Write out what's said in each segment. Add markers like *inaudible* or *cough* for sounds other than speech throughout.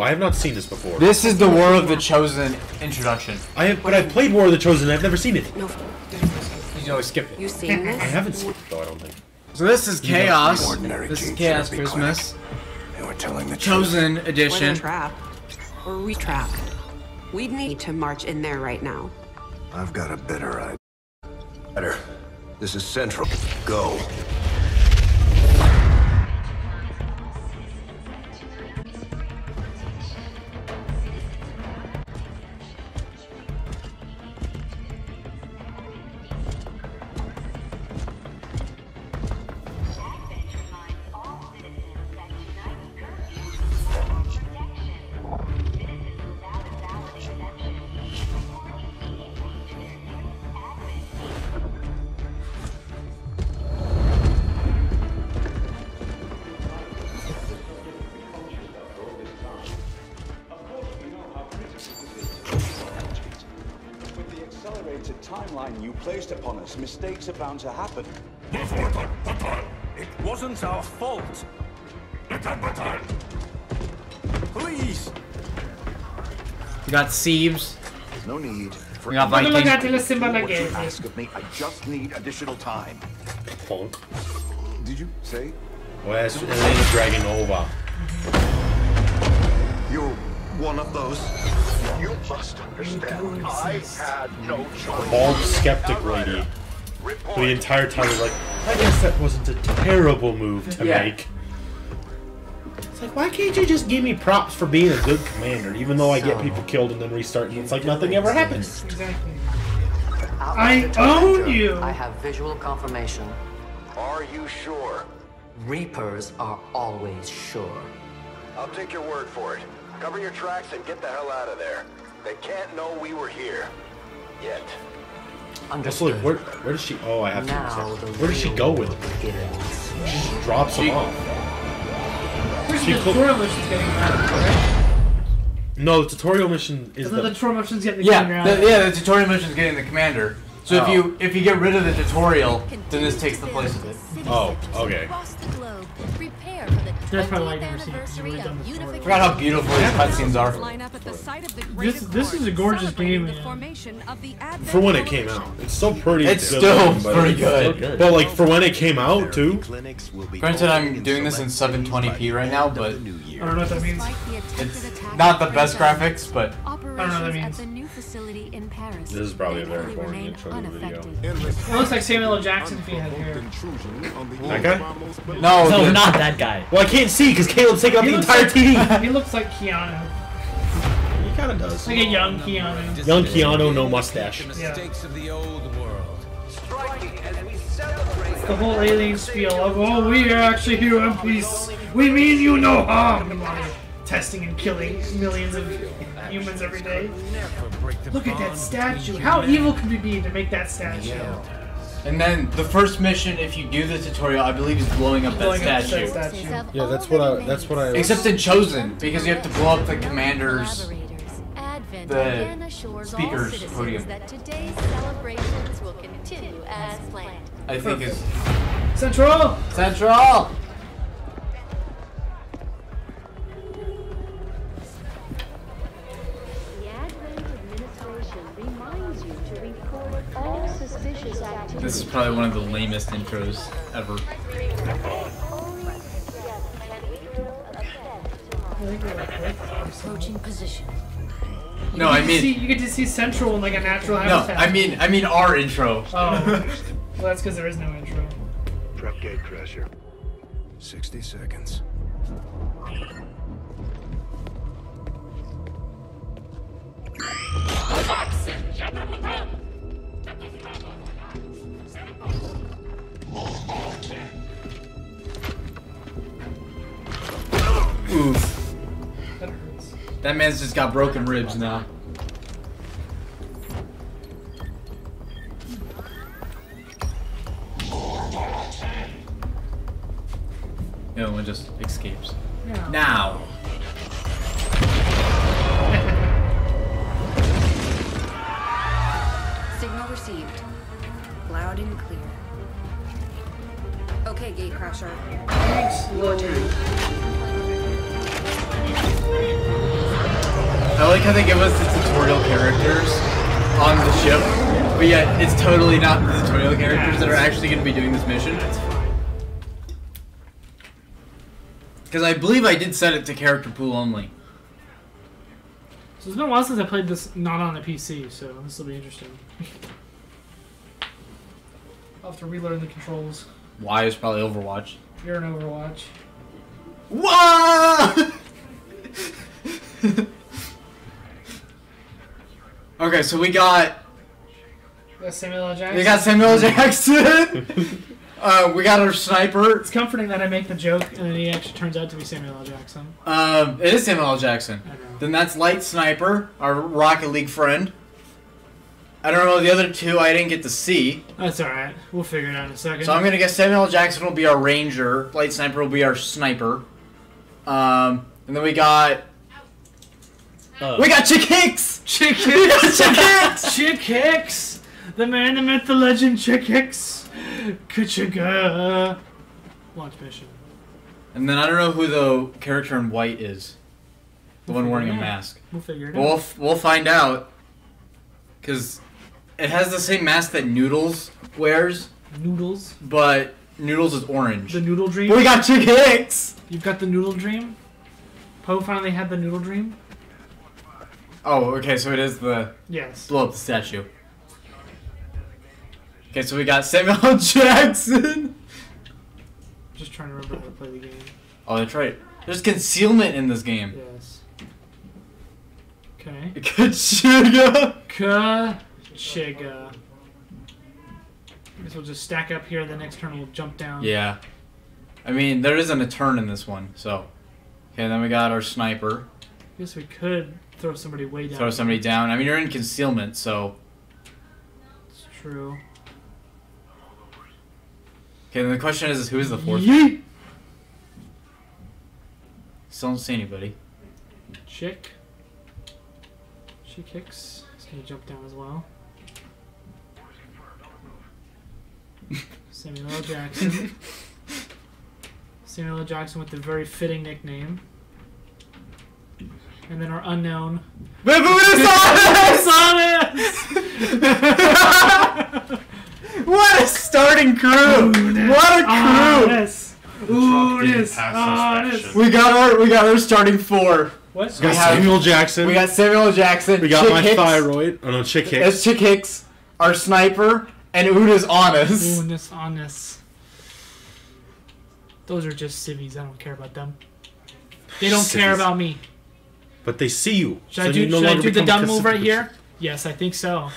I have not seen this before. This is the War of the Chosen introduction. I have, but I've played War of the Chosen. I've never seen it. No, You always skip it. you seen I haven't seen it though. I don't think. So this is Kahos. This is Kahos Therapy Christmas. They were telling the truth. Chosen Whether edition. trap or retrap. We'd need to march in there right now. I've got a better idea. Better. This is Central. Go. Accelerated timeline you placed upon us, mistakes are bound to happen. It wasn't our fault. Please. We got Siebes. There's no need for We got Quando Viking. magari le sembra la what you guerra. ask of me. I just need additional time. Punk. Did you say West Elena Dragunova. You're one of those? You must understand. I had no choice. Bald skeptic lady. For the entire time was like, I guess that wasn't a terrible move to Yeah. make. It's like, why can't you just give me props for being a good commander, even though I get people killed and then restart and it's like nothing ever happens? Exactly. I own you. I have visual confirmation. Are you sure? Reapers are always sure. I'll take your word for it. Cover your tracks and get the hell out of there. They can't know we were here. Yet. Also, Understood. like, where, where does she? Oh, I have now to. Where does she go with it? begins. She just drops them off. First, She the tutorial mission's getting mad, right? No, the tutorial mission is the the. tutorial mission's getting the Yeah, commander the, yeah. The tutorial mission is getting the commander. So if Oh. you if you get rid of the tutorial, then this takes the place of it. Oh, okay. That's probably why I never seen it, 'cause you would've done the story. Forgot how beautiful these cutscenes are. This this is a gorgeous game, man. For when it came out, it's so pretty. It's still looking, but pretty it's- good. But like for when it came out too, Granted, I'm doing this in 720p right now, but I don't know what that means. it's not the best graphics, but I don't know what that means. this is probably a very boring intro to the video. It looks like Samuel L. Jackson if he had hair. That guy? no, No, the- not that guy. Well, I can't see because Caleb's taking up He the entire like, TV. *laughs* He looks like Keanu. He kind of does. Like a young Keanu. Young Keanu, no mustache. Yeah. the old world. The whole alien spiel of, oh, we are actually here in peace. We mean you no harm. And while they're testing and killing millions of humans every day. Look at that statue. How evil could we be to make that statue? and then the first mission, if you do the tutorial, I believe is blowing up that Blowing up statue. that statue. Yeah, that's what I. That's what I. Except in Chosen, because you have to blow up the commander's the speaker's podium. That today's celebrations will continue as planned. I think it's Central! Central. This is probably one of the lamest intros ever. Approaching position. No, I You get to see- mean you get to see Central in like a natural habitat. no. I mean I mean our intro. Oh. well, that's because there is no intro. Prep gate crasher. 60 seconds. That man's just got broken ribs now. I like how they give us the tutorial characters on the ship, but yet it's totally not the tutorial characters that are actually going to be doing this mission. That's fine. Because I believe I did set it to character pool only. So it's been a while since I played this not on a PC, so this will be interesting. I'll have to relearn the controls. Y is probably Overwatch. You're an Overwatch. Whoa! *laughs* okay, so we got You got Samuel L. Jackson. we got Samuel L. Jackson. *laughs* uh, we got our sniper. It's comforting that I make the joke and then he actually turns out to be Samuel L. Jackson. Um, it is Samuel L. Jackson. I know. Then that's Light Sniper, our Rocket League friend. I don't know the other two. I didn't get to see, That's alright. We'll figure it out in a second. so I'm gonna guess Samuel L. Jackson will be our Ranger. Light Sniper will be our Sniper. Um, and then we got Uh, we got Chick Hicks. Chick We got Hicks! Chick Hicks. *laughs* Chick Hicks! The man, the myth, the legend, Chick Hicks! Kachiga! Launch mission. And then I don't know who the character in white is. The one wearing a mask. We'll figure it But we'll out. f- we'll find out. Cause it has the same mask that Noodles wears, Noodles. but Noodles is orange. The Noodle Dream. But we got Chick Hicks. You've got the Noodle Dream? Poe finally had the Noodle Dream? Oh, okay, so it is the Yes. blow up the statue. Okay, so we got Samuel L. *laughs* Jackson. Just trying to remember how to play the game. Oh, that's right. There's concealment in this game. Yes. Okay. *laughs* Kachiga. Kachiga. I guess we'll just stack up here, the next turn we'll jump down. Yeah. I mean, there isn't a turn in this one, so. Okay, then we got our sniper. I guess we could throw somebody way down. Throw somebody down. I mean, you're in concealment, so. It's true. Okay, then the question is, is who is the fourth? Yeet! Still don't see anybody. Chick. She kicks. He's gonna jump down as well. *laughs* Samuel L. Jackson. Samuel L. Jackson with the very fitting nickname. And then our unknown. *laughs* *laughs* what a starting crew! What a crew! Honest! Honest! Honest! We got our we got our starting four. What? We have- Samuel Jackson. We got Samuel Jackson. We got Chick my Hicks, thyroid. Oh no, Chick Hicks. That's Chick Hicks, our sniper, and Uda's honest. Honest, honest. Those are just civvies. I don't care about them. They don't care about me. But they see you. Should so I do, you no should I do the dumb move right here? Yes, I think so.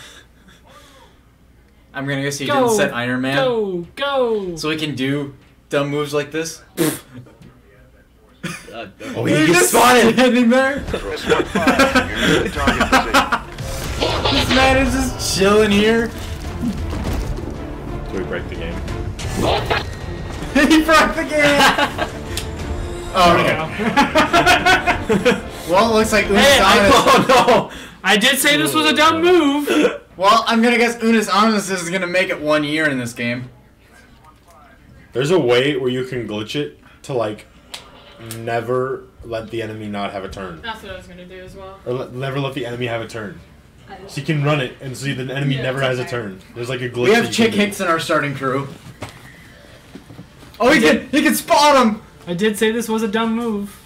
I'm gonna guess you Go, didn't set Iron Man, Go, go! so we can do dumb moves like this. *laughs* *laughs* Oh, he You're gets just spotted. standing there. Chris 1-5, you're in the target position. This man is just chilling here. Do we break the game? *laughs* he broke the game. oh no. Well, it looks like Unis Hey, I- honest. *laughs* Oh I did say this was a dumb move! Well, I'm gonna guess Unis honest is gonna make it one year in this game. There's a way where you can glitch it to like never let the enemy not have a turn, That's what I was gonna do as well. or let, never let the enemy have a turn. So you can run it and see the enemy Yeah, never it's has a turn. There's like a glitch. We have Chick can. Hicks in our starting crew. Oh, he can he can spot him. I did say this was a dumb move.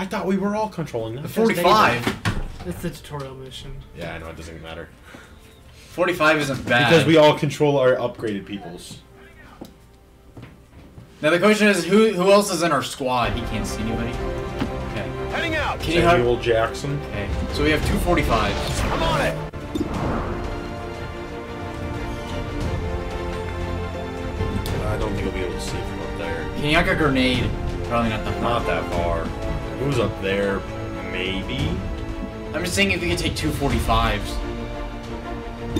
I thought we were all controlling that. 45. It's the tutorial mission. Yeah, I know it doesn't matter 45 isn't bad. because we all control our upgraded peoples. Now the question is, who who else is in our squad? He can't see anybody. Okay. Heading out. Can you have? Samuel Jackson. Okay. So we have two 45s. I'm on it. I don't think I'll be able to see from up there. Can you hack a grenade? Probably not that far. Not that far. Who's up there? Maybe. I'm just saying if we could take two 45s.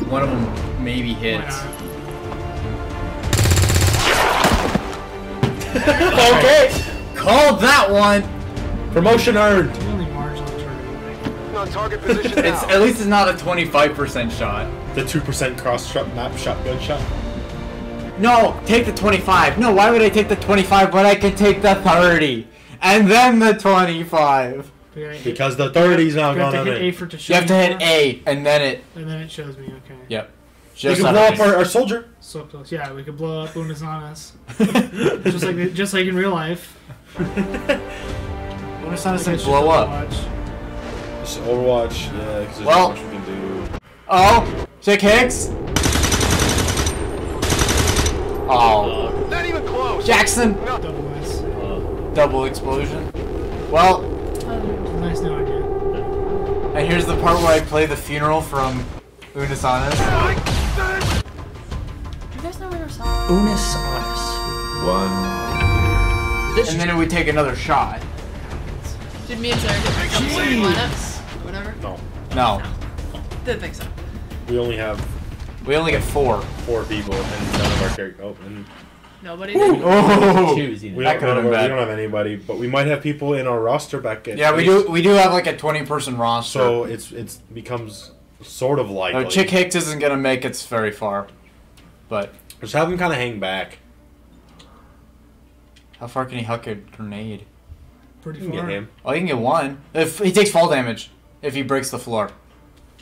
One of them maybe hits. not? *laughs* okay. Called that one. Promotion earned. We marginally turned target position *laughs* It's at least it's not a 25% shot. The two percent cross shot map shotgun shot. No, take the 25. No, why would I take the 25 when I can take the 30? And then the 25. We gotta hit- Because the 30's not going to on hit A it. for to show You have to hit more, A, and then it. and then it shows me. Okay. Yep. Just We Just can blow up our, our soldier. So close. Yeah, we could blow up Unas on us, *laughs* just like just like in real life. What is Like that it's blow up? Overwatch. Just Overwatch, yeah, because there's Well- not much we can do. Oh, Chick Hicks. Oh, Not even oh. close. Jackson. Double miss. Double explosion. Well, Nice no idea. and here's the part where I play the funeral from Unisana. You guys know where Unisana? Unisana. One. And then we take another shot. Did me and Sarah get some sort of lineups? Whatever. No. No, Didn't think so. We only have we only get four. four people and none of our characters. Oh, and Nobody. Oh, Choose we don't, That could've none of been our- we don't have anybody, but we might have people in our roster back at yeah, we do. We do have like a 20 person roster. So it's it's becomes sort of likely. No, Chick Hicks isn't gonna make it very far. But Just have him kind of hang back. how far can he huck a grenade? Pretty far. get him. Oh, you can get one. If he takes fall damage, if he breaks the floor,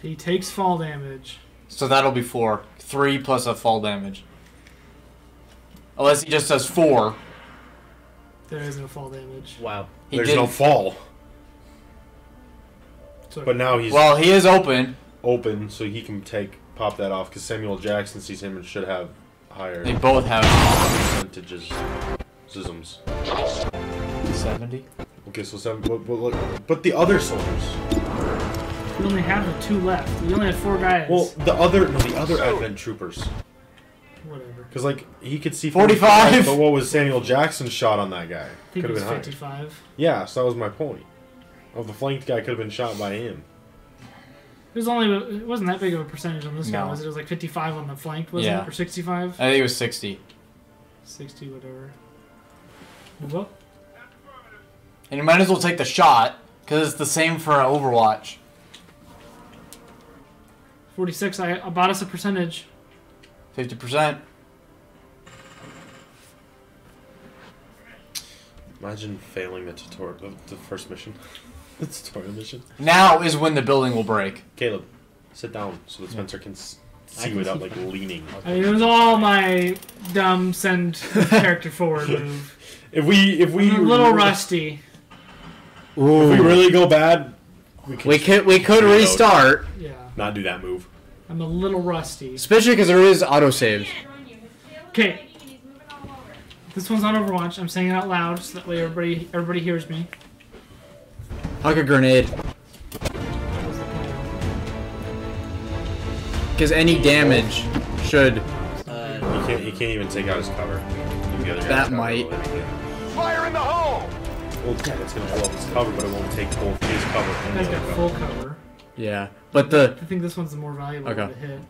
He takes fall damage. so that'll be four. Three plus a fall damage. Unless he just does four. There is no fall damage. Wow. He There's did. no fall, So but now he's well, he is open. open, so he can take pop that off because Samuel Jackson sees him and should have higher They both have percentages. Zisms. seventy. Okay, so seven. But, but, look- but the other soldiers. we only have the two left. We only have four guys. Well, the other no, the other Advent troopers. Whatever. Because like he could see 45. but what was Samuel Jackson's shot on that guy? Could have been higher. 55. Yeah, so that was my point. Oh, the flanked guy could have been shot by him. It was only it wasn't that big of a percentage on this guy, was it? It was like 55 on the flank, wasn't Yeah. it? Or 65? I think it was sixty. 60, whatever. Move up. And you might as well take the shot because it's the same for Overwatch. 46. I, I bought us a percentage. Fifty percent. Imagine failing the tutorial, the, the first mission, *laughs* the tutorial mission. Now is when the building will break. Caleb, sit down so that Spencer can see can without see like leaning. I mean, it was all my dumb send *laughs* character forward move. If we if we I'm a little rusty. if we really go bad, we can We could we could Reload. restart, Yeah. not do that move. I'm a little rusty. especially because there is autosaves. Okay. This one's on Overwatch. I'm saying it out loud so that way everybody everybody hears me. Huck a grenade. Because any damage should. Uh, He can't he can't even take out his cover. The other guy's That might. Fire in the hole! Well, yeah, it's gonna blow up his cover, but it won't take both his cover and Guy's the other got cover. full cover. Yeah, but the I think this one's the more valuable Okay. one to hit.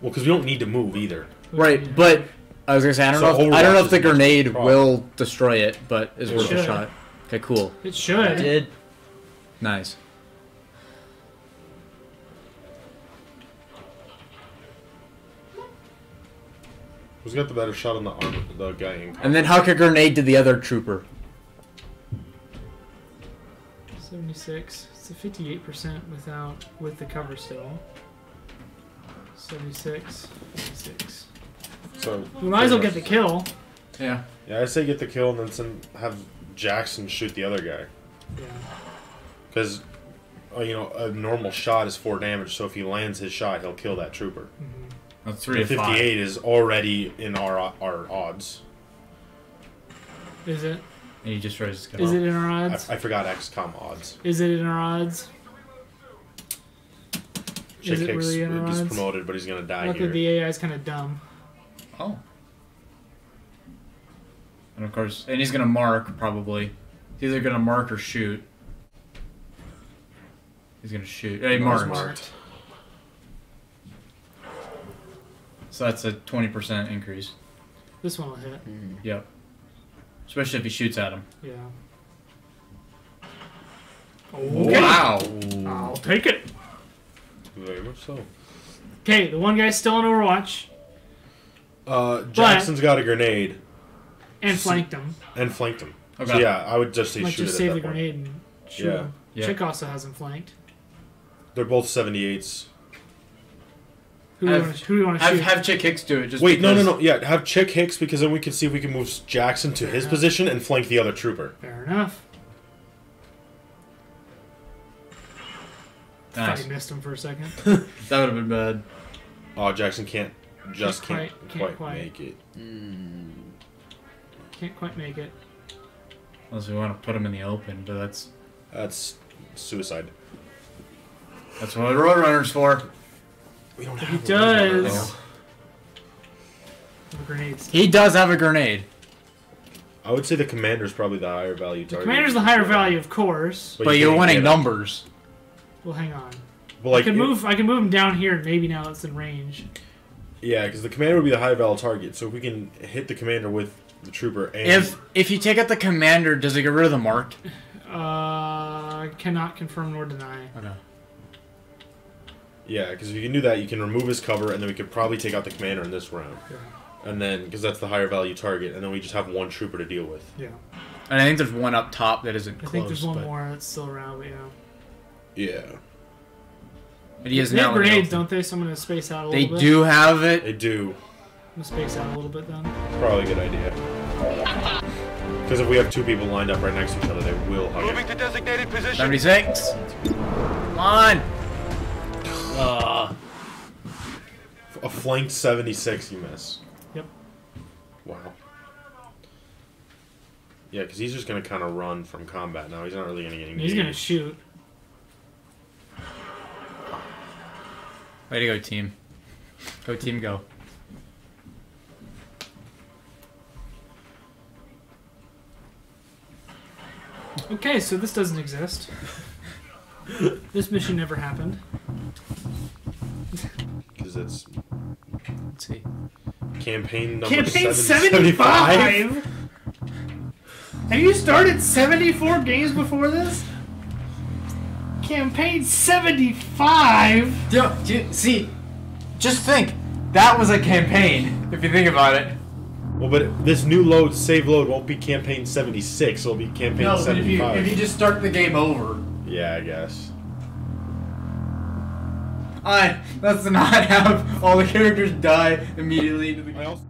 Well, because we don't need to move either. right, but I was gonna say I don't So know. If, I don't know if the grenade problem. will destroy it, but it's It worth a shot. Okay, cool. It should. Did nice. Who's got the better shot on the arm? The guy in. And then huck a grenade to the other trooper. 76. It's a 58% without with the cover still. 76. 76. So We might as well get the kill. Yeah. Yeah, I say get the kill and then send, have Jackson shoot the other guy. Yeah. Because, uh, you know, a normal shot is four damage, so if he lands his shot, he'll kill that trooper. That's The 58 is already in our our odds. Is it? And he just raises his Is it in our odds? I forgot XCOM odds. Is it in our odds? Chick Is it Hicks really in our gets odds? promoted, but he's gonna die Luckily, here. the AI is kind of dumb. Oh. And of course, and he's gonna mark probably. He's either gonna mark or shoot. He's gonna shoot. Yeah, he marked. marked. So that's a twenty percent increase. This one will hit. Yep. Especially if he shoots at him. Yeah. Wow. I'll take it. Very much so. Okay, the one guy's still in Overwatch Uh, Jackson's got a grenade and flanked him. and flanked him. Okay. So yeah, I would just say Might shoot just it save at the point. grenade and shoot Yeah. him. Yeah. Chick also hasn't flanked. They're both 78s. Who do you Have- want to who do you want to Have, shoot? have Chick Hicks do it. Just Wait, no, no, no. Yeah, have Chick Hicks because then we can see if we can move Jackson to his enough. position and flank the other trooper. Fair enough. Nice. Thought you missed him for a second. *laughs* That would have been bad. Oh, Jackson can't just Can't can't, quite- quite, can't quite. make it. Mm. Can't quite make it. Unless we want to put him in the open, but that's That's suicide. that's what the Roadrunner's for. We don't He have does. Grenades. He does have a grenade. I would say the commander's probably the higher value target. Commander's the higher value, of course. But, you you're winning get it. numbers. Well, hang on. But like, I can move. I can move him down here, and maybe now it's in range. Yeah, because the commander would be the high value target. So if we can hit the commander with the trooper and If if you take out the commander, does it get rid of the mark? Uh, cannot confirm nor deny. Okay. Yeah, because if you can do that, you can remove his cover, and then we could probably take out the commander in this round. Yeah. And then because that's the higher value target, and then we just have one trooper to deal with. Yeah. And I think there's one up top that isn't I close. think there's one but, more that's still around, but yeah. Yeah, but he has They now have in grenades, don't they? So I'm gonna space out a They little bit. They do have it. they do. I'm gonna space out a little bit then. Probably a good idea. Because if we have two people lined up right next to each other, they will hug Moving it. to designated position. 76. Come on. Uh, A flanked 76, you miss. Yep. Wow. Yeah, because he's just going to kind of run from combat now. He's not really going to get engaged. He's gonna shoot. way to go, team. Go, team, go. Okay, so this doesn't exist. *laughs* this mission never happened. Because it's Let's see. campaign number Campaign 775. 75? Have you started 74 games before this? Campaign 75? Yo, you- see, just think. That was a campaign, if you think about it. Well, but this new load, save load, won't be campaign 76. It'll be campaign No, but if you 75. if you just start the game over. Yeah, I guess. I let's not have all the characters die immediately into the I also